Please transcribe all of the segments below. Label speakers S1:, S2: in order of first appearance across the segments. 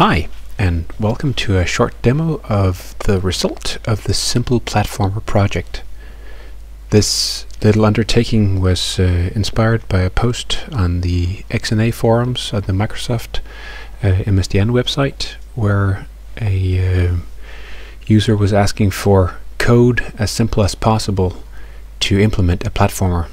S1: Hi, and welcome to a short demo of the result of the Simple Platformer project. This little undertaking was uh, inspired by a post on the XNA forums of the Microsoft uh, MSDN website where a uh, user was asking for code as simple as possible to implement a platformer.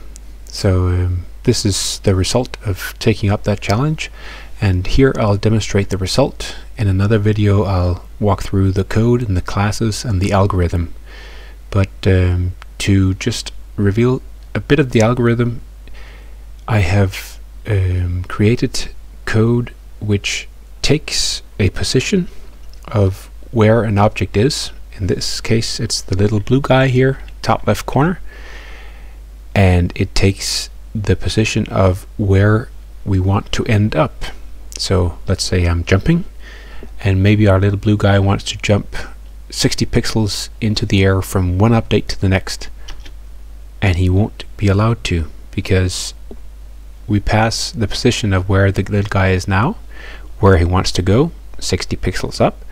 S1: So um, this is the result of taking up that challenge and here I'll demonstrate the result. In another video I'll walk through the code and the classes and the algorithm. But um, to just reveal a bit of the algorithm, I have um, created code which takes a position of where an object is. In this case it's the little blue guy here, top left corner. And it takes the position of where we want to end up. So let's say I'm jumping and maybe our little blue guy wants to jump 60 pixels into the air from one update to the next and he won't be allowed to because we pass the position of where the little guy is now where he wants to go 60 pixels up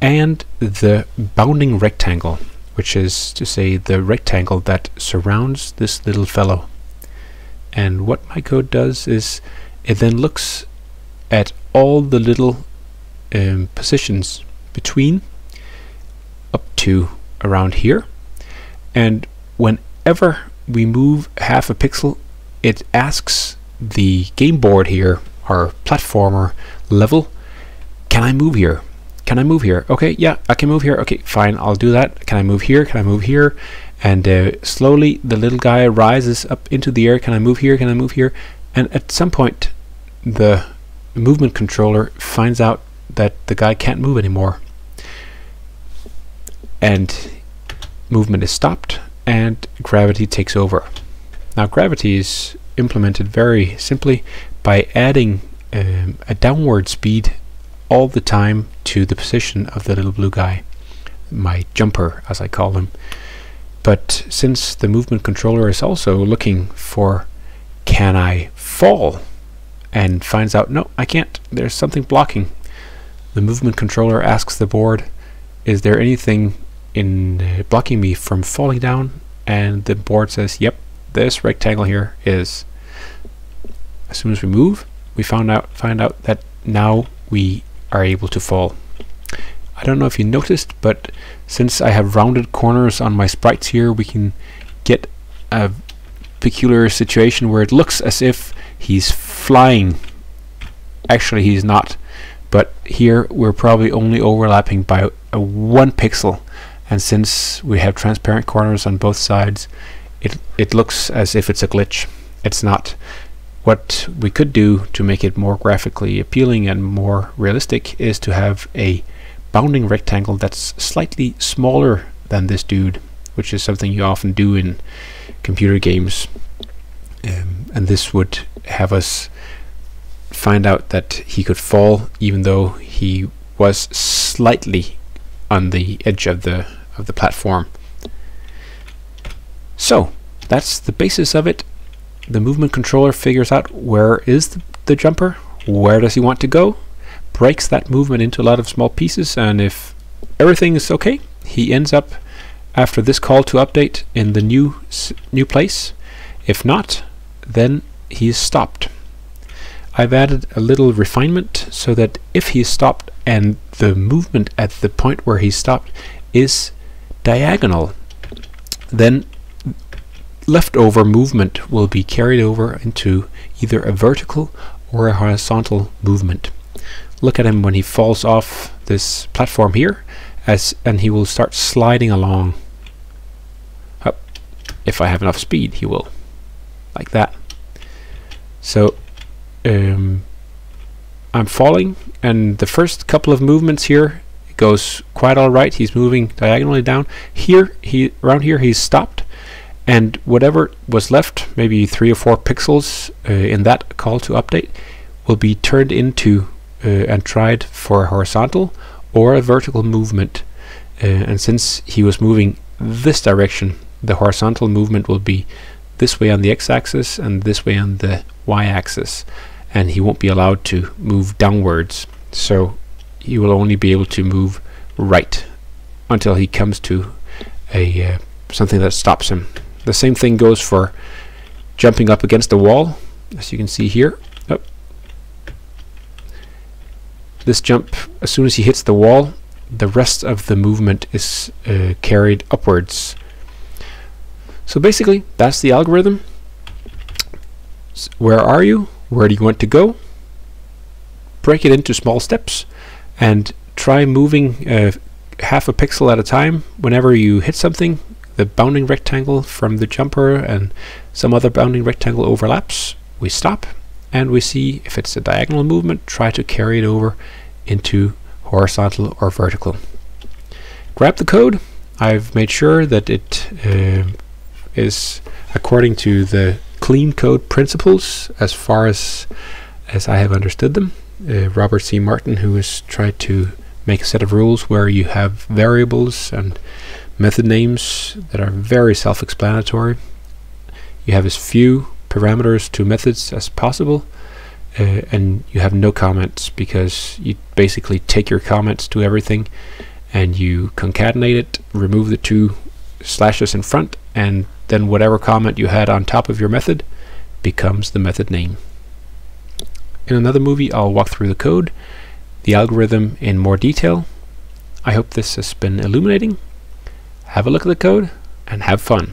S1: and the bounding rectangle which is to say the rectangle that surrounds this little fellow. And what my code does is it then looks at all the little um, positions between up to around here. And whenever we move half a pixel it asks the game board here our platformer level can I move here? Can I move here? Okay yeah I can move here. Okay fine I'll do that. Can I move here? Can I move here? And uh, slowly the little guy rises up into the air. Can I move here? Can I move here? And at some point the movement controller finds out that the guy can't move anymore and movement is stopped and gravity takes over. Now gravity is implemented very simply by adding um, a downward speed all the time to the position of the little blue guy, my jumper as I call him. But since the movement controller is also looking for can I fall and finds out, no, I can't. There's something blocking. The movement controller asks the board, is there anything in blocking me from falling down? And the board says, yep, this rectangle here is. As soon as we move, we found out find out that now we are able to fall. I don't know if you noticed, but since I have rounded corners on my sprites here, we can get a peculiar situation where it looks as if he's flying. Actually, he's not. But here we're probably only overlapping by a one pixel. And since we have transparent corners on both sides, it, it looks as if it's a glitch. It's not. What we could do to make it more graphically appealing and more realistic is to have a bounding rectangle that's slightly smaller than this dude, which is something you often do in computer games. Um, and this would have us find out that he could fall even though he was slightly on the edge of the of the platform. So that's the basis of it. The movement controller figures out where is the, the jumper, where does he want to go, breaks that movement into a lot of small pieces, and if everything is okay, he ends up after this call to update in the new new place. If not, then he is stopped. I've added a little refinement so that if he's stopped and the movement at the point where he stopped is diagonal, then leftover movement will be carried over into either a vertical or a horizontal movement. Look at him when he falls off this platform here as and he will start sliding along. Up. If I have enough speed he will. Like that. So um, I'm falling and the first couple of movements here goes quite alright. He's moving diagonally down. Here, he around here he's stopped and whatever was left, maybe three or four pixels uh, in that call to update will be turned into uh, and tried for a horizontal or a vertical movement. Uh, and since he was moving this direction, the horizontal movement will be this way on the x-axis and this way on the y-axis and he won't be allowed to move downwards so he will only be able to move right until he comes to a uh, something that stops him. The same thing goes for jumping up against the wall, as you can see here. Oh. This jump, as soon as he hits the wall, the rest of the movement is uh, carried upwards. So basically, that's the algorithm. S where are you? Where do you want to go? Break it into small steps and try moving uh, half a pixel at a time whenever you hit something the bounding rectangle from the jumper and some other bounding rectangle overlaps we stop and we see if it's a diagonal movement try to carry it over into horizontal or vertical grab the code I've made sure that it uh, is according to the clean code principles as far as as I have understood them uh, Robert C. Martin who has tried to make a set of rules where you have variables and method names that are very self-explanatory. You have as few parameters to methods as possible uh, and you have no comments because you basically take your comments to everything and you concatenate it, remove the two slashes in front and then whatever comment you had on top of your method becomes the method name. In another movie I'll walk through the code the algorithm in more detail. I hope this has been illuminating. Have a look at the code and have fun.